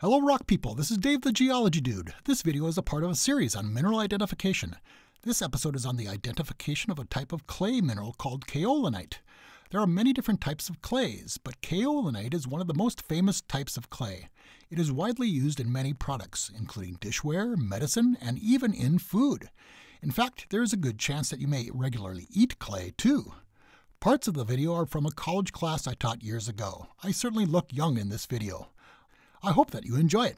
Hello, rock people. This is Dave the Geology Dude. This video is a part of a series on mineral identification. This episode is on the identification of a type of clay mineral called kaolinite. There are many different types of clays, but kaolinite is one of the most famous types of clay. It is widely used in many products, including dishware, medicine, and even in food. In fact, there is a good chance that you may regularly eat clay too. Parts of the video are from a college class I taught years ago. I certainly look young in this video. I hope that you enjoy it.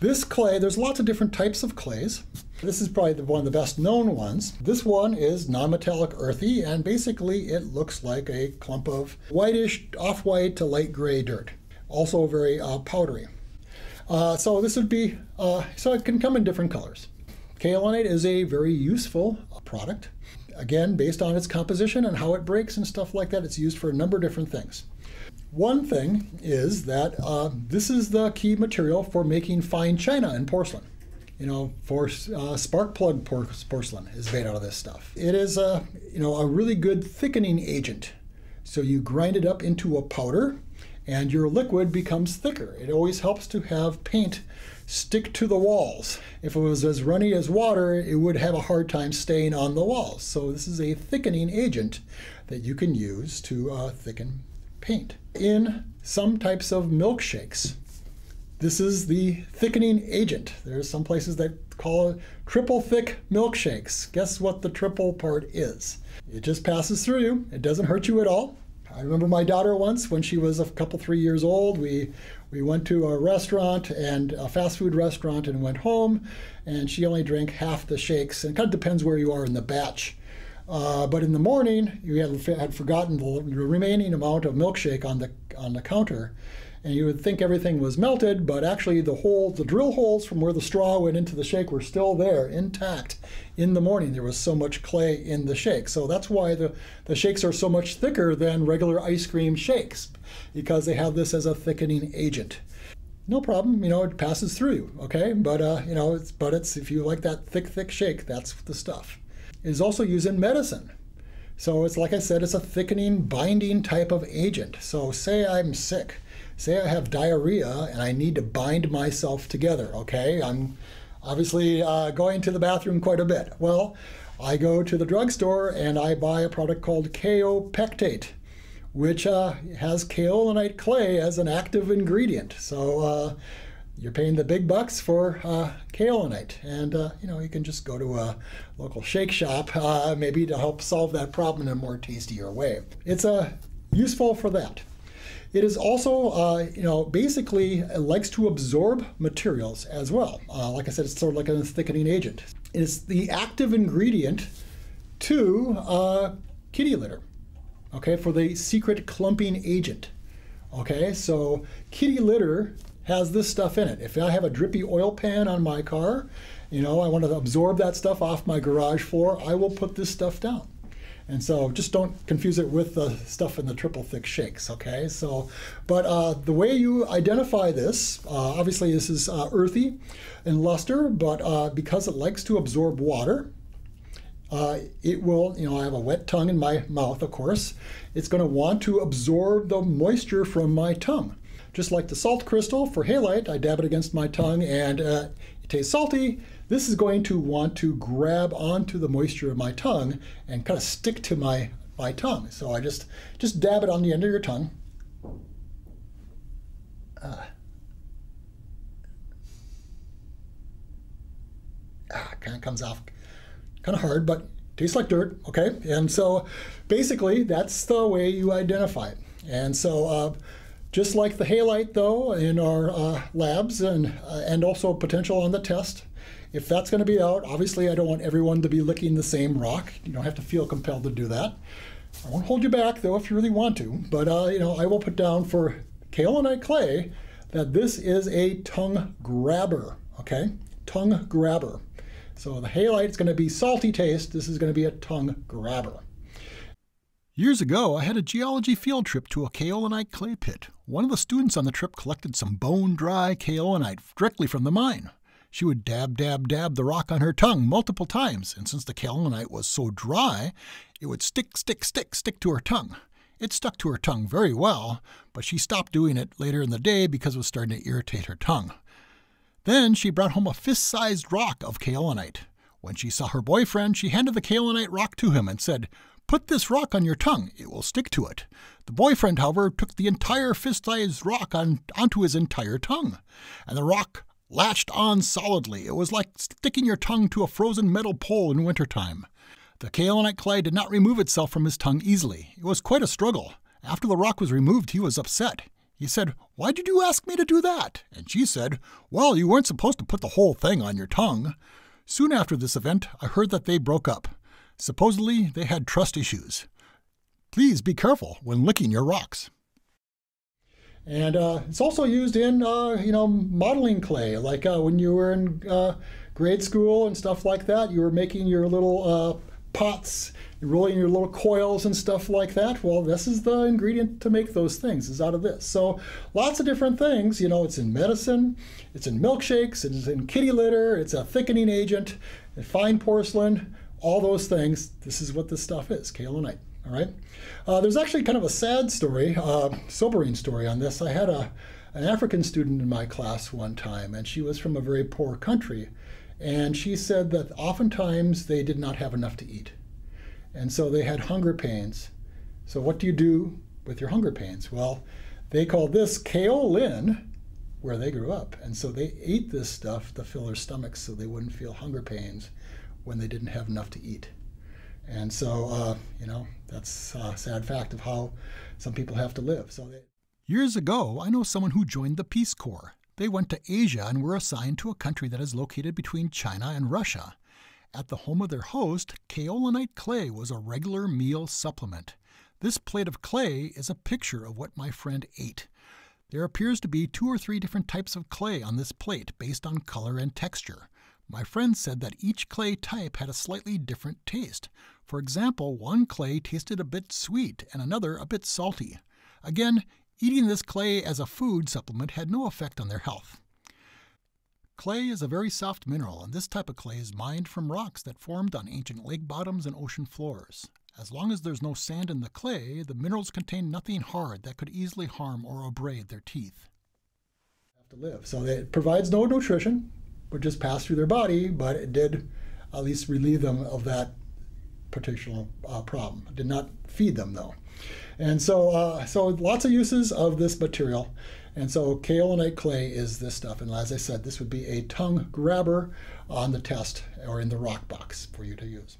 This clay, there's lots of different types of clays. This is probably one of the best known ones. This one is non-metallic earthy, and basically it looks like a clump of whitish, off-white to light gray dirt. Also very uh, powdery. Uh, so this would be, uh, so it can come in different colors. Kaolinite is a very useful product. Again, based on its composition and how it breaks and stuff like that, it's used for a number of different things. One thing is that uh, this is the key material for making fine china and porcelain. You know, for uh, spark plug por porcelain is made out of this stuff. It is a you know a really good thickening agent. So you grind it up into a powder, and your liquid becomes thicker. It always helps to have paint stick to the walls. If it was as runny as water, it would have a hard time staying on the walls. So this is a thickening agent that you can use to uh, thicken paint. In some types of milkshakes, this is the thickening agent. There's some places that call it triple thick milkshakes. Guess what the triple part is? It just passes through you. It doesn't hurt you at all. I remember my daughter once when she was a couple, three years old. We we went to a restaurant and a fast food restaurant and went home, and she only drank half the shakes. And it kind of depends where you are in the batch. Uh, but in the morning, you had, had forgotten the remaining amount of milkshake on the on the counter, and you would think everything was melted, but actually the hole, the drill holes from where the straw went into the shake were still there, intact. In the morning, there was so much clay in the shake, so that's why the the shakes are so much thicker than regular ice cream shakes, because they have this as a thickening agent no problem. You know, it passes through you. Okay, but uh, you know, it's but it's if you like that thick, thick shake, that's the stuff is also used in medicine. So it's like I said, it's a thickening, binding type of agent. So say I'm sick, say I have diarrhea and I need to bind myself together. Okay, I'm obviously uh, going to the bathroom quite a bit. Well, I go to the drugstore and I buy a product called kaopectate, which uh, has kaolinite clay as an active ingredient. So uh, you're paying the big bucks for uh, kaolinite, and uh, you know you can just go to a local shake shop uh, maybe to help solve that problem in a more tastier way. It's uh, useful for that. It is also, uh, you know, basically likes to absorb materials as well. Uh, like I said, it's sort of like a thickening agent. It's the active ingredient to uh, kitty litter, okay, for the secret clumping agent. Okay, so kitty litter has this stuff in it. If I have a drippy oil pan on my car, you know, I want to absorb that stuff off my garage floor, I will put this stuff down. And so just don't confuse it with the stuff in the triple thick shakes, okay? So, but uh, the way you identify this, uh, obviously this is uh, earthy in luster, but uh, because it likes to absorb water, uh, it will, you know, I have a wet tongue in my mouth, of course. It's going to want to absorb the moisture from my tongue. Just like the salt crystal for halite, I dab it against my tongue and uh, it tastes salty. This is going to want to grab onto the moisture of my tongue and kind of stick to my, my tongue. So I just, just dab it on the end of your tongue. Uh, ah, kind of comes off kind of hard, but tastes like dirt, okay? And so basically that's the way you identify it. And so uh, just like the halite, though, in our uh, labs and, uh, and also potential on the test, if that's going to be out, obviously I don't want everyone to be licking the same rock. You don't have to feel compelled to do that. I won't hold you back, though, if you really want to. But, uh, you know, I will put down for kaolinite clay that this is a tongue grabber, okay? Tongue grabber. So the halite is going to be salty taste. This is going to be a tongue grabber. Years ago, I had a geology field trip to a kaolinite clay pit. One of the students on the trip collected some bone dry kaolinite directly from the mine. She would dab, dab, dab the rock on her tongue multiple times, and since the kaolinite was so dry, it would stick, stick, stick, stick to her tongue. It stuck to her tongue very well, but she stopped doing it later in the day because it was starting to irritate her tongue. Then she brought home a fist sized rock of kaolinite. When she saw her boyfriend, she handed the kaolinite rock to him and said, Put this rock on your tongue, it will stick to it. The boyfriend, however, took the entire fist sized rock on, onto his entire tongue, and the rock latched on solidly. It was like sticking your tongue to a frozen metal pole in wintertime. The kaolinite clay did not remove itself from his tongue easily. It was quite a struggle. After the rock was removed, he was upset. He said, Why did you ask me to do that? And she said, Well, you weren't supposed to put the whole thing on your tongue. Soon after this event, I heard that they broke up. Supposedly, they had trust issues. Please be careful when licking your rocks. And uh, it's also used in, uh, you know, modeling clay. Like uh, when you were in uh, grade school and stuff like that, you were making your little uh, pots, rolling your little coils and stuff like that. Well, this is the ingredient to make those things, is out of this. So lots of different things. You know, it's in medicine, it's in milkshakes, it's in kitty litter, it's a thickening agent, fine porcelain, all those things. This is what this stuff is, kaolinite. All right. Uh, there's actually kind of a sad story, uh, sobering story on this. I had a an African student in my class one time, and she was from a very poor country. And she said that oftentimes they did not have enough to eat. And so they had hunger pains. So, what do you do with your hunger pains? Well, they called this kaolin, where they grew up. And so they ate this stuff to fill their stomachs so they wouldn't feel hunger pains when they didn't have enough to eat. And so, uh, you know, that's a sad fact of how some people have to live. So they... Years ago, I know someone who joined the Peace Corps. They went to Asia and were assigned to a country that is located between China and Russia. At the home of their host, kaolinite clay was a regular meal supplement. This plate of clay is a picture of what my friend ate. There appears to be two or three different types of clay on this plate based on color and texture. My friend said that each clay type had a slightly different taste. For example, one clay tasted a bit sweet and another a bit salty. Again, Eating this clay as a food supplement had no effect on their health. Clay is a very soft mineral, and this type of clay is mined from rocks that formed on ancient lake bottoms and ocean floors. As long as there's no sand in the clay, the minerals contain nothing hard that could easily harm or abrade their teeth. Have to live. So it provides no nutrition, would just pass through their body, but it did at least relieve them of that particular uh, problem. It did not feed them though. And so, uh, so lots of uses of this material. And so kaolinite clay is this stuff. And as I said, this would be a tongue grabber on the test or in the rock box for you to use.